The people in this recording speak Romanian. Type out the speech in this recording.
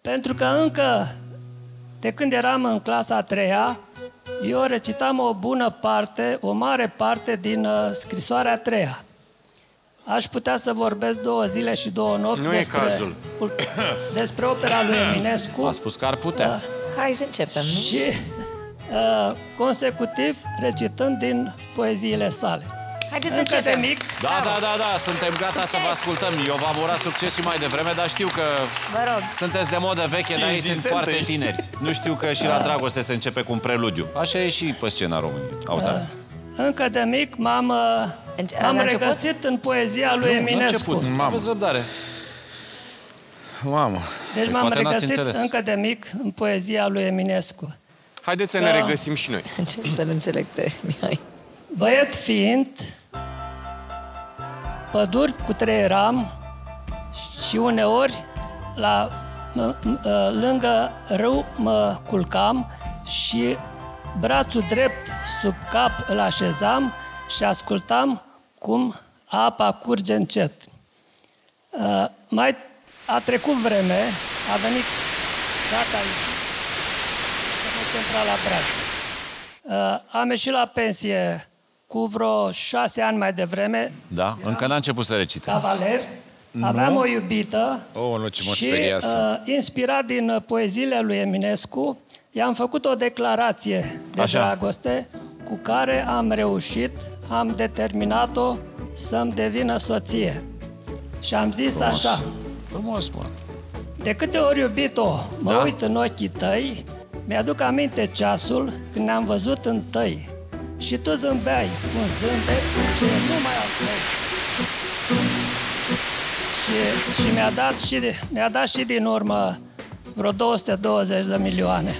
Pentru că încă de când eram în clasa a treia, eu recitam o bună parte, o mare parte din uh, scrisoarea a treia. Aș putea să vorbesc două zile și două nopți Nu e despre, cazul. despre opera lui Eminescu A spus că ar putea. Hai să începem, nu? și uh, consecutiv recitând din poeziile sale. Haideți să Încă de începem. mic, Da, da, da, da, suntem gata să Succes! vă ascultăm. Eu v-am urat succes și mai devreme, dar știu că Vă rog. sunteți de modă veche, Ce dar ei sunt insistent foarte ești. tineri. Nu știu că și la dragoste se începe cu un preludiu. Așa e și pe scena României. Auta. încă de mic m-am, uh, Înce- m-am a început? regăsit în poezia lui Nu, nu a Eminescu. început. Mamă. Aveți răbdare. Mamă. Deci m-am Poate n-ați regăsit înțeles. încă de mic în poezia lui Eminescu. Haideți să ne Da. regăsim și noi. Încep să-l înțeleg pe Mihai. Băiet fiind, păduri cu trei ram și uneori la, m- m- ă, lângă râu mă culcam și brațul drept sub cap îl așezam și ascultam cum apa curge încet. Uh, mai a trecut vreme, a venit data Centrala Braz. Uh, am ieșit la pensie cu vreo șase ani mai devreme, Da? Încă n-a început să recite. cavaler, aveam o iubită Oh, nu, ce mă și, speriasă. uh, inspirat din uh, poeziile lui Eminescu, i-am făcut o declarație de Așa. dragoste cu care am reușit, am determinat-o să-mi devină soție. Și am zis Frumos. așa, Frumos, mă. de câte ori iubito mă Da? uit în ochii tăi, mi-aduc aminte ceasul când ne-am văzut întâi. Și tu zâmbeai cu un zâmbet ce e numai al tău. Și, și mi-a, dat și, de- mi-a dat și din urmă vreo 220 de milioane.